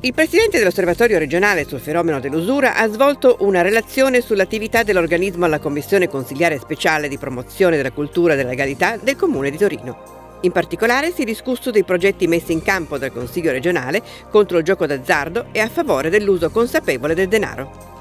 Il presidente dell'Osservatorio regionale sul fenomeno dell'usura ha svolto una relazione sull'attività dell'organismo alla Commissione consigliare speciale di promozione della cultura e della legalità del Comune di Torino. In particolare si è discusso dei progetti messi in campo dal Consiglio regionale contro il gioco d'azzardo e a favore dell'uso consapevole del denaro.